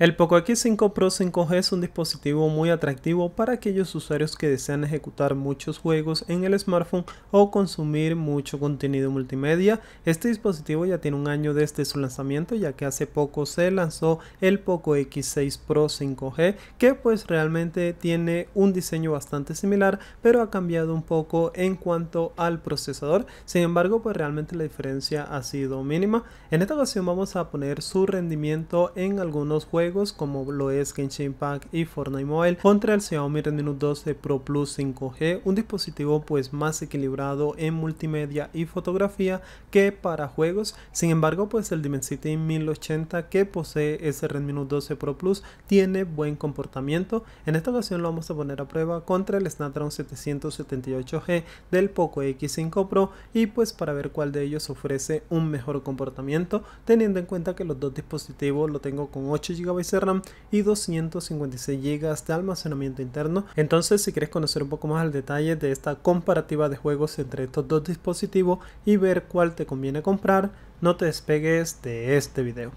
El Poco X5 Pro 5G es un dispositivo muy atractivo para aquellos usuarios que desean ejecutar muchos juegos en el smartphone o consumir mucho contenido multimedia. Este dispositivo ya tiene un año desde su lanzamiento ya que hace poco se lanzó el Poco X6 Pro 5G que pues realmente tiene un diseño bastante similar pero ha cambiado un poco en cuanto al procesador. Sin embargo pues realmente la diferencia ha sido mínima. En esta ocasión vamos a poner su rendimiento en algunos juegos como lo es Genshin Impact y Fortnite Mobile contra el Xiaomi Redmi Note 12 Pro Plus 5G, un dispositivo pues más equilibrado en multimedia y fotografía que para juegos. Sin embargo, pues el Dimensity 1080 que posee ese Redmi Note 12 Pro Plus tiene buen comportamiento. En esta ocasión lo vamos a poner a prueba contra el Snapdragon 778G del Poco X5 Pro y pues para ver cuál de ellos ofrece un mejor comportamiento, teniendo en cuenta que los dos dispositivos lo tengo con 8 GB de RAM y 256 GB de almacenamiento interno. Entonces si quieres conocer un poco más al detalle de esta comparativa de juegos entre estos dos dispositivos y ver cuál te conviene comprar, no te despegues de este video.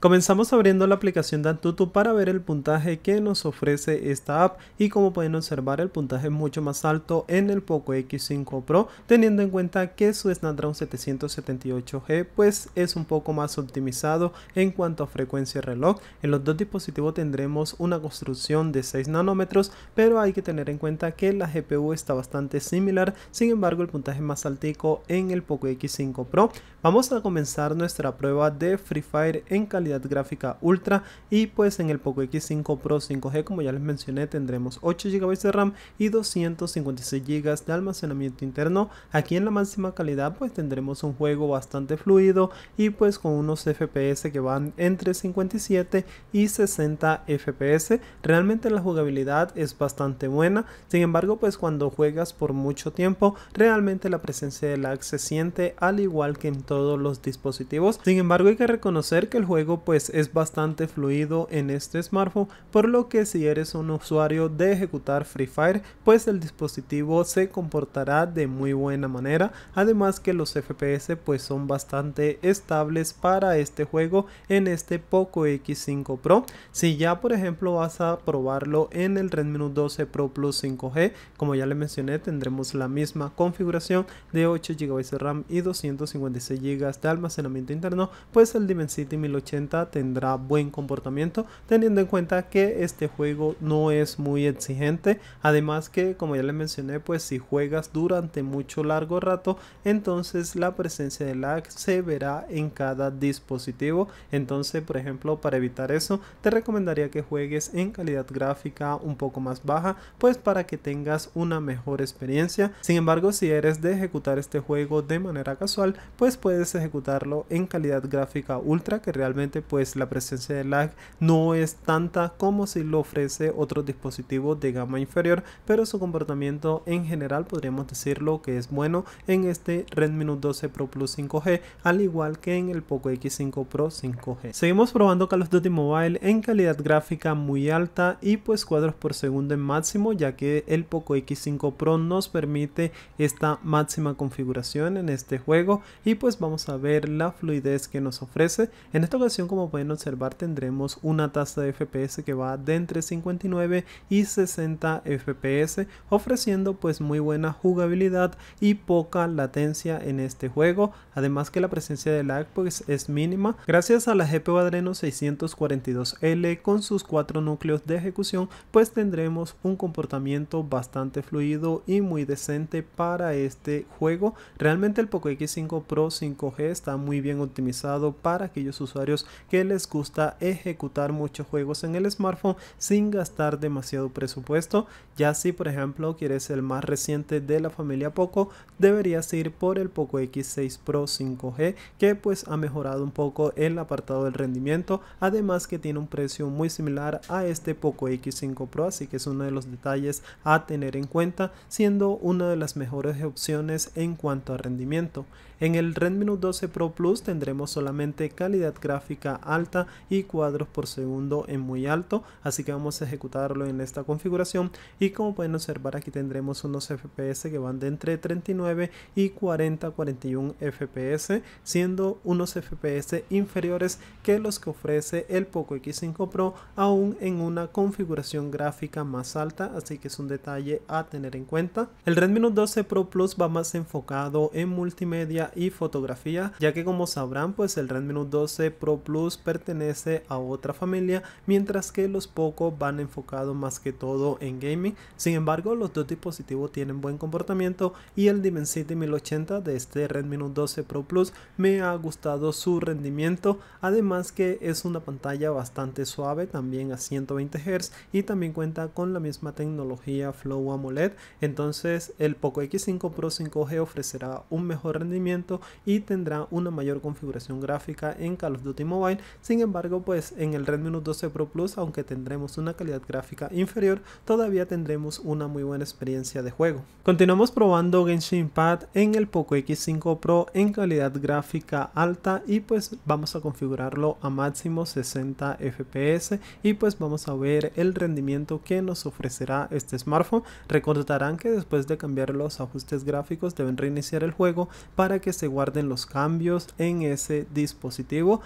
Comenzamos abriendo la aplicación de Antutu para ver el puntaje que nos ofrece esta app y como pueden observar el puntaje es mucho más alto en el Poco X5 Pro teniendo en cuenta que su Snapdragon 778G pues es un poco más optimizado en cuanto a frecuencia reloj. En los dos dispositivos tendremos una construcción de 6 nanómetros pero hay que tener en cuenta que la GPU está bastante similar sin embargo el puntaje más altico en el Poco X5 Pro. Vamos a comenzar nuestra prueba de Free Fire en calidad gráfica ultra y pues en el Poco X5 Pro 5G como ya les mencioné tendremos 8 GB de RAM y 256 GB de almacenamiento interno. Aquí en la máxima calidad pues tendremos un juego bastante fluido y pues con unos FPS que van entre 57 y 60 FPS realmente la jugabilidad es bastante buena. Sin embargo pues cuando juegas por mucho tiempo realmente la presencia de lag se siente al igual que en todos los dispositivos. Sin embargo hay que reconocer que el juego pues es bastante fluido en este smartphone por lo que si eres un usuario de ejecutar Free Fire pues el dispositivo se comportará de muy buena manera. Además que los FPS pues son bastante estables para este juego en este Poco X5 Pro. Si ya por ejemplo vas a probarlo en el Redmi Note 12 Pro Plus 5G como ya le mencioné tendremos la misma configuración de 8 GB de RAM y 256 GB de almacenamiento interno pues el Dimensity 1080 tendrá buen comportamiento teniendo en cuenta que este juego no es muy exigente. Además que como ya les mencioné pues si juegas durante mucho largo rato entonces la presencia de lag se verá en cada dispositivo. Entonces por ejemplo para evitar eso te recomendaría que juegues en calidad gráfica un poco más baja pues para que tengas una mejor experiencia. Sin embargo si eres de ejecutar este juego de manera casual pues puedes ejecutarlo en calidad gráfica ultra que realmente pues la presencia de lag no es tanta como si lo ofrece otros dispositivos de gama inferior, pero su comportamiento en general podríamos decirlo que es bueno en este Redmi Note 12 Pro Plus 5G, al igual que en el Poco X5 Pro 5G. Seguimos probando Call of Duty Mobile en calidad gráfica muy alta y pues cuadros por segundo en máximo, ya que el Poco X5 Pro nos permite esta máxima configuración en este juego y pues vamos a ver la fluidez que nos ofrece. En esta ocasión como pueden observar tendremos una tasa de FPS que va de entre 59 y 60 FPS ofreciendo pues muy buena jugabilidad y poca latencia en este juego. Además que la presencia de lag pues es mínima. Gracias a la GPU Adreno 642L con sus cuatro núcleos de ejecución pues tendremos un comportamiento bastante fluido y muy decente para este juego. Realmente el Poco X5 Pro 5G está muy bien optimizado para aquellos usuarios que les gusta ejecutar muchos juegos en el smartphone sin gastar demasiado presupuesto. Ya si por ejemplo quieres el más reciente de la familia Poco, deberías ir por el Poco X6 Pro 5G que pues ha mejorado un poco el apartado del rendimiento, además que tiene un precio muy similar a este Poco X5 Pro, así que es uno de los detalles a tener en cuenta, siendo una de las mejores opciones en cuanto a rendimiento. En el Redmi Note 12 Pro Plus tendremos solamente calidad gráfica alta y cuadros por segundo en muy alto. Así que vamos a ejecutarlo en esta configuración. Y como pueden observar aquí tendremos unos FPS que van de entre 39 y 40 41 FPS siendo unos FPS inferiores que los que ofrece el Poco X5 Pro aún en una configuración gráfica más alta. Así que es un detalle a tener en cuenta. El Redmi Note 12 Pro Plus va más enfocado en multimedia y fotografía ya que como sabrán pues el Redmi Note 12 Pro Plus pertenece a otra familia mientras que los Poco van enfocados más que todo en gaming. Sin embargo los dos dispositivos tienen buen comportamiento y el Dimensity 1080 de este Redmi Note 12 Pro Plus me ha gustado su rendimiento. Además que es una pantalla bastante suave también a 120 Hz y también cuenta con la misma tecnología Flow AMOLED. Entonces el Poco X5 Pro 5G ofrecerá un mejor rendimiento y tendrá una mayor configuración gráfica en Call of Duty Mobile sin embargo pues en el Redmi Note 12 Pro Plus aunque tendremos una calidad gráfica inferior todavía tendremos una muy buena experiencia de juego. Continuamos probando Genshin Impact en el Poco X5 Pro en calidad gráfica alta y pues vamos a configurarlo a máximo 60 fps y pues vamos a ver el rendimiento que nos ofrecerá este smartphone. Recordarán que después de cambiar los ajustes gráficos deben reiniciar el juego para que se guarden los cambios en ese dispositivo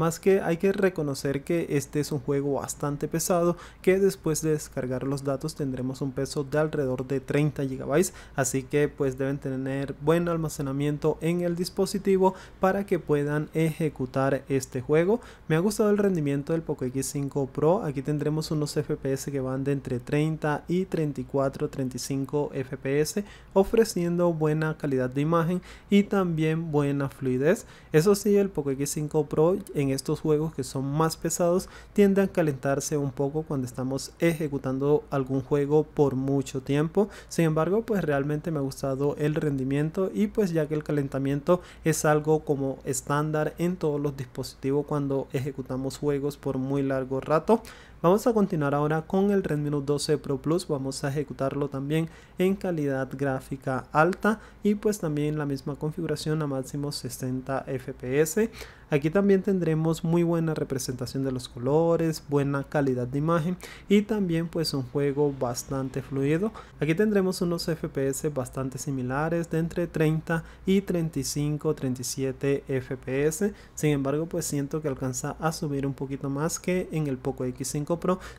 además que hay que reconocer que este es un juego bastante pesado que después de descargar los datos tendremos un peso de alrededor de 30 GB así que pues deben tener buen almacenamiento en el dispositivo para que puedan ejecutar este juego. Me ha gustado el rendimiento del Poco X5 Pro. Aquí tendremos unos FPS que van de entre 30 y 34 35 FPS ofreciendo buena calidad de imagen y también buena fluidez. Eso sí el Poco X5 Pro en estos juegos que son más pesados tiende a calentarse un poco cuando estamos ejecutando algún juego por mucho tiempo. Sin embargo pues realmente me ha gustado el rendimiento y pues ya que el calentamiento es algo como estándar en todos los dispositivos cuando ejecutamos juegos por muy largo rato Vamos a continuar ahora con el Redmi Note 12 Pro Plus, vamos a ejecutarlo también en calidad gráfica alta y pues también la misma configuración a máximo 60 fps. Aquí también tendremos muy buena representación de los colores, buena calidad de imagen y también pues un juego bastante fluido. Aquí tendremos unos FPS bastante similares de entre 30 y 35, 37 FPS. Sin embargo pues siento que alcanza a subir un poquito más que en el Poco X5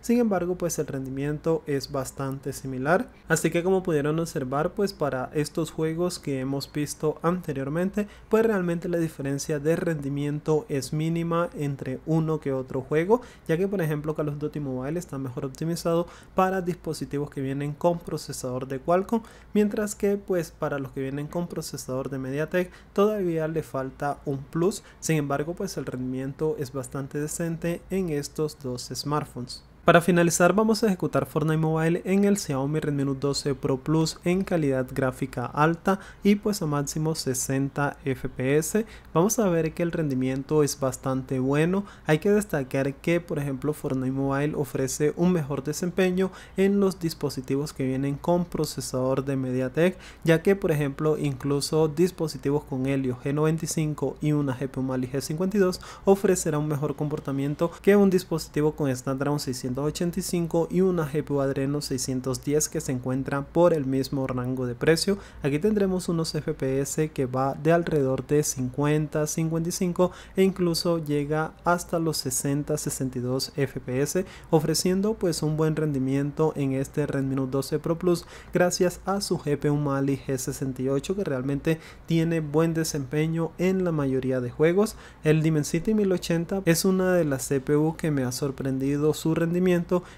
Sin embargo pues el rendimiento es bastante similar. Así que como pudieron observar pues para estos juegos que hemos visto anteriormente pues realmente la diferencia de rendimiento es mínima entre uno que otro juego, ya que por ejemplo Call of Duty Mobile está mejor optimizado para dispositivos que vienen con procesador de Qualcomm, mientras que pues para los que vienen con procesador de MediaTek todavía le falta un plus, sin embargo pues el rendimiento es bastante decente en estos dos smartphones. ones. Para finalizar vamos a ejecutar Fortnite Mobile en el Xiaomi Redmi Note 12 Pro Plus en calidad gráfica alta y pues a máximo 60 FPS. Vamos a ver que el rendimiento es bastante bueno. Hay que destacar que por ejemplo Fortnite Mobile ofrece un mejor desempeño en los dispositivos que vienen con procesador de MediaTek ya que por ejemplo incluso dispositivos con Helio G95 y una GPU Mali G52 ofrecerá un mejor comportamiento que un dispositivo con Snapdragon 600 185 y una GPU Adreno 610 que se encuentran por el mismo rango de precio. Aquí tendremos unos FPS que va de alrededor de 50, 55 e incluso llega hasta los 60, 62 FPS ofreciendo pues un buen rendimiento en este Redmi Note 12 Pro Plus gracias a su GPU Mali G68 que realmente tiene buen desempeño en la mayoría de juegos. El Dimensity 1080 es una de las CPU que me ha sorprendido su rendimiento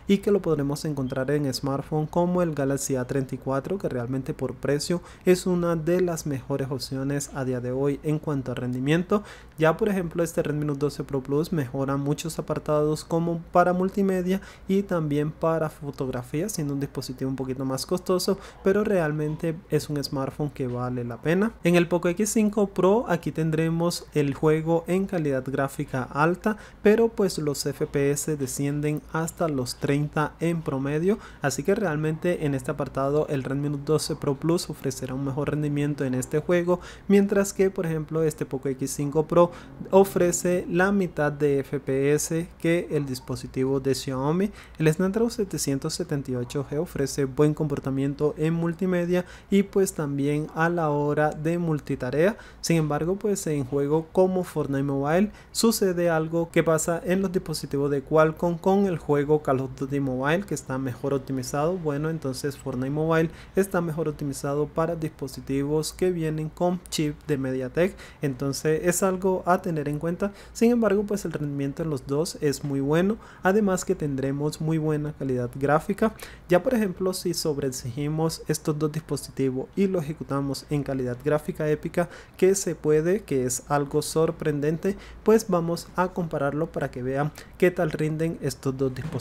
y que lo podremos encontrar en smartphone como el Galaxy A34 que realmente por precio es una de las mejores opciones a día de hoy en cuanto a rendimiento. Ya por ejemplo este Redmi Note 12 Pro Plus mejora muchos apartados como para multimedia y también para fotografía siendo un dispositivo un poquito más costoso pero realmente es un smartphone que vale la pena. En el Poco X5 Pro aquí tendremos el juego en calidad gráfica alta pero pues los FPS descienden hasta hasta los 30 en promedio. Así que realmente en este apartado el Redmi Note 12 Pro Plus ofrecerá un mejor rendimiento en este juego mientras que por ejemplo este Poco X5 Pro ofrece la mitad de FPS que el dispositivo de Xiaomi. El Snapdragon 778G ofrece buen comportamiento en multimedia y pues también a la hora de multitarea. Sin embargo pues en juego como Fortnite Mobile sucede algo que pasa en los dispositivos de Qualcomm con el juego Call of Mobile que está mejor optimizado. Bueno, entonces Fortnite Mobile está mejor optimizado para dispositivos que vienen con chip de MediaTek. Entonces es algo a tener en cuenta. Sin embargo, pues el rendimiento en los dos es muy bueno. Además que tendremos muy buena calidad gráfica. Ya por ejemplo, si sobreexigimos estos dos dispositivos y lo ejecutamos en calidad gráfica épica, que se puede, que es algo sorprendente, pues vamos a compararlo para que vean qué tal rinden estos dos dispositivos.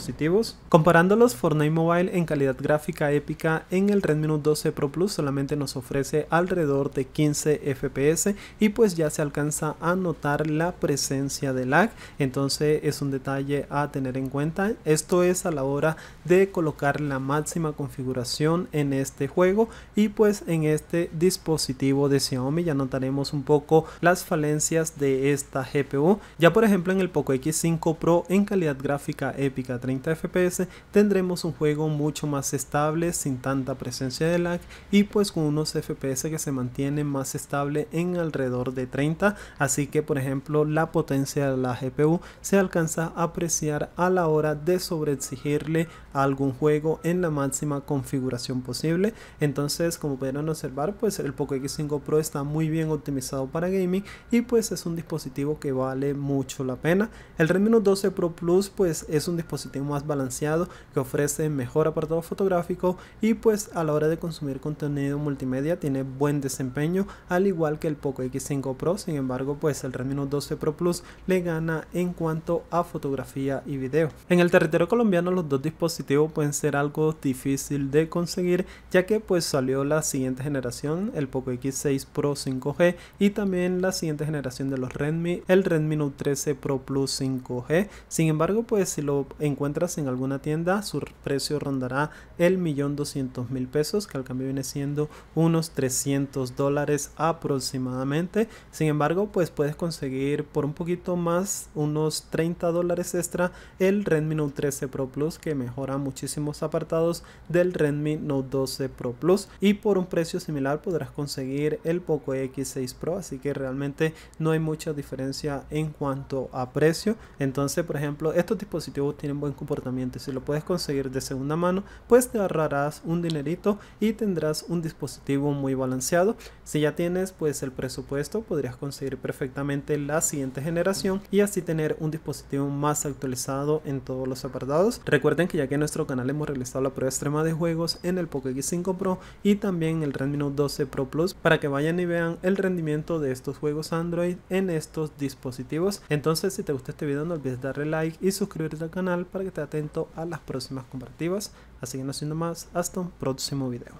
Comparándolos, Fortnite Mobile en calidad gráfica épica en el Redmi Note 12 Pro Plus solamente nos ofrece alrededor de 15 FPS y pues ya se alcanza a notar la presencia de lag, entonces es un detalle a tener en cuenta. Esto es a la hora de colocar la máxima configuración en este juego y pues en este dispositivo de Xiaomi ya notaremos un poco las falencias de esta GPU. Ya por ejemplo en el Poco X5 Pro en calidad gráfica épica 30 fps tendremos un juego mucho más estable sin tanta presencia de lag y pues con unos fps que se mantienen más estable en alrededor de 30 así que por ejemplo la potencia de la GPU se alcanza a apreciar a la hora de sobreexigirle a algún juego en la máxima configuración posible. Entonces como pueden observar pues el Poco X5 Pro está muy bien optimizado para gaming y pues es un dispositivo que vale mucho la pena. El Redmi Note 12 Pro Plus pues es un dispositivo más balanceado que ofrece mejor apartado fotográfico y pues a la hora de consumir contenido multimedia tiene buen desempeño al igual que el Poco X5 Pro. Sin embargo pues el Redmi Note 12 Pro Plus le gana en cuanto a fotografía y video. En el territorio colombiano los dos dispositivos pueden ser algo difícil de conseguir ya que pues salió la siguiente generación el Poco X6 Pro 5G y también la siguiente generación de los Redmi el Redmi Note 13 Pro Plus 5G sin embargo pues si lo encuentras en alguna tienda su precio rondará el millón doscientos mil pesos que al cambio viene siendo unos 300 dólares aproximadamente. Sin embargo pues puedes conseguir por un poquito más unos 30 dólares extra el Redmi Note 13 Pro Plus que mejora muchísimos apartados del Redmi Note 12 Pro Plus. Y por un precio similar podrás conseguir el Poco X6 Pro así que realmente no hay mucha diferencia en cuanto a precio. Entonces por ejemplo estos dispositivos tienen buen comportamiento. Si lo puedes conseguir de segunda mano pues te ahorrarás un dinerito y tendrás un dispositivo muy balanceado. Si ya tienes pues el presupuesto podrías conseguir perfectamente la siguiente generación y así tener un dispositivo más actualizado en todos los apartados. Recuerden que ya que en nuestro canal hemos realizado la prueba extrema de juegos en el Poco X5 Pro y también el Redmi Note 12 Pro Plus para que vayan y vean el rendimiento de estos juegos Android en estos dispositivos. Entonces si te gusta este video no olvides darle like y suscribirte al canal para que esté atento a las próximas comparativas. Así que no siendo más, hasta un próximo video.